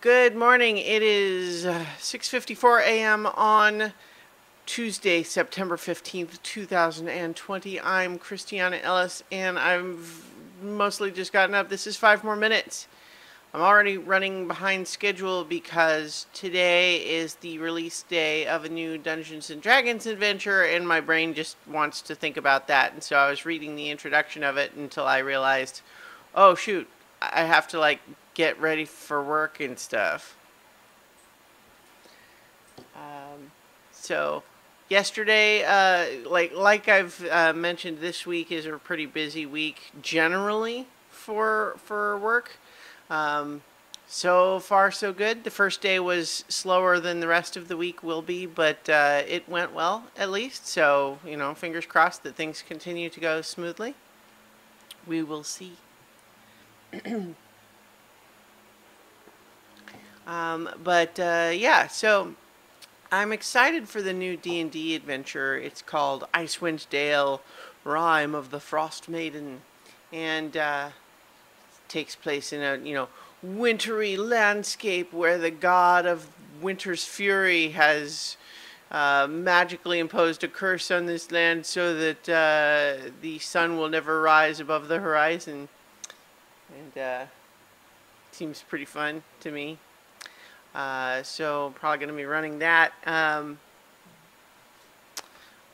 Good morning. It is uh, 6:54 a.m. on Tuesday, September 15th, 2020. I'm Christiana Ellis and I've mostly just gotten up. This is 5 more minutes. I'm already running behind schedule because today is the release day of a new Dungeons and Dragons adventure and my brain just wants to think about that. And so I was reading the introduction of it until I realized, "Oh shoot, I have to like get ready for work and stuff. Um, so yesterday, uh, like like I've uh, mentioned, this week is a pretty busy week generally for for work. Um, so far, so good. The first day was slower than the rest of the week will be, but uh, it went well at least. So you know, fingers crossed that things continue to go smoothly. We will see. um, but uh, yeah, so I'm excited for the new D&D adventure. It's called Icewind Dale, Rime of the Frost Maiden, and uh, takes place in a you know wintry landscape where the god of winter's fury has uh, magically imposed a curse on this land so that uh, the sun will never rise above the horizon. And uh, seems pretty fun to me. Uh, so probably going to be running that. Um,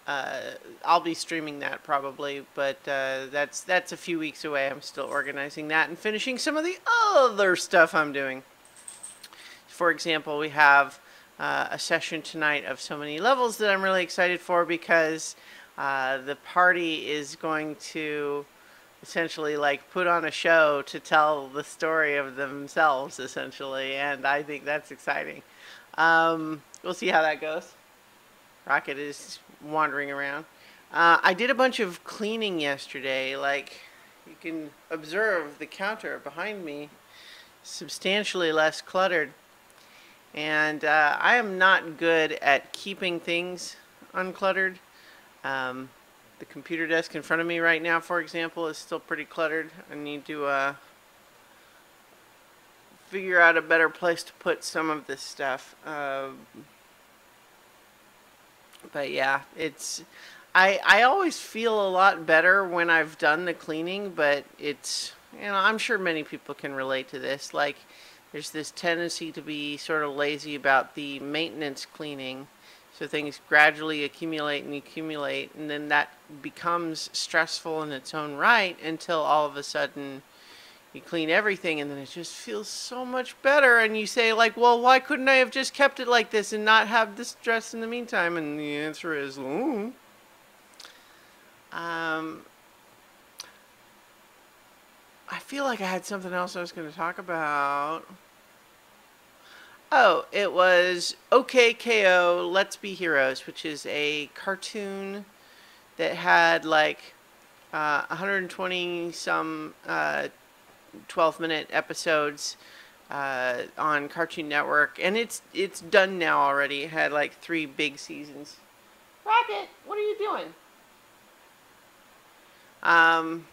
uh, I'll be streaming that probably, but uh, that's that's a few weeks away. I'm still organizing that and finishing some of the other stuff I'm doing. For example, we have uh, a session tonight of so many levels that I'm really excited for because uh, the party is going to essentially like put on a show to tell the story of themselves essentially and i think that's exciting. Um, we'll see how that goes. Rocket is wandering around. Uh, i did a bunch of cleaning yesterday like you can observe the counter behind me substantially less cluttered. And uh, i am not good at keeping things uncluttered. Um, the computer desk in front of me right now, for example, is still pretty cluttered. I need to uh, figure out a better place to put some of this stuff. Uh, but yeah, it's I I always feel a lot better when I've done the cleaning, but it's you know I'm sure many people can relate to this. Like there's this tendency to be sort of lazy about the maintenance cleaning so things gradually accumulate and accumulate, and then that becomes stressful in its own right until all of a sudden you clean everything and then it just feels so much better. And you say, like, well, why couldn't I have just kept it like this and not have this stress in the meantime? And the answer is, ooh. Um, I feel like I had something else I was going to talk about. Oh, it was OK K.O. Let's Be Heroes, which is a cartoon that had like uh, 120 some uh, 12 minute episodes uh, on Cartoon Network, and it's it's done now already. It had like three big seasons. Rocket, what are you doing? Um,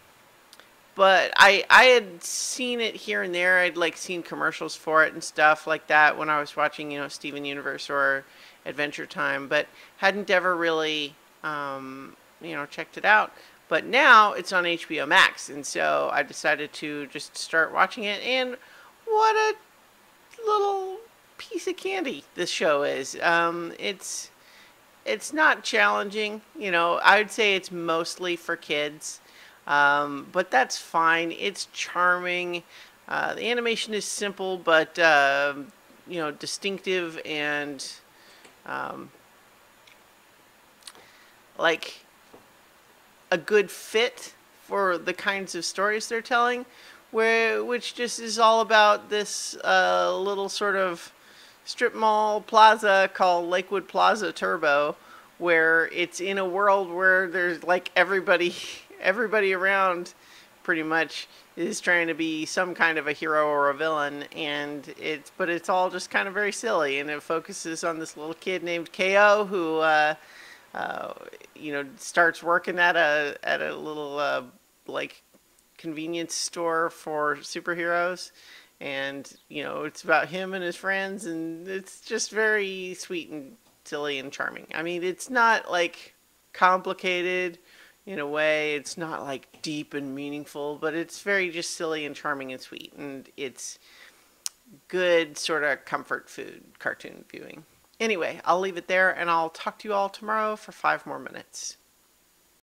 but I I had seen it here and there. I'd like seen commercials for it and stuff like that when I was watching, you know, Steven Universe or Adventure Time, but hadn't ever really, um, you know, checked it out. But now it's on HBO Max, and so I decided to just start watching it. And what a little piece of candy this show is. Um, it's it's not challenging, you know. I would say it's mostly for kids. Um, but that's fine. It's charming. Uh, the animation is simple, but uh, you know, distinctive and um, like a good fit for the kinds of stories they're telling. Where, which just is all about this uh, little sort of strip mall plaza called Lakewood Plaza Turbo, where it's in a world where there's like everybody everybody around pretty much is trying to be some kind of a hero or a villain and it's but it's all just kind of very silly and it focuses on this little kid named K.O. who uh, uh, you know starts working at a at a little uh, like convenience store for superheroes and you know it's about him and his friends, and it's just very sweet and silly and charming. I mean, it's not like complicated in a way. It's not like deep and meaningful, but it's very just silly and charming and sweet, and it's good sort of comfort food cartoon viewing. Anyway, I'll leave it there, and I'll talk to you all tomorrow for five more minutes.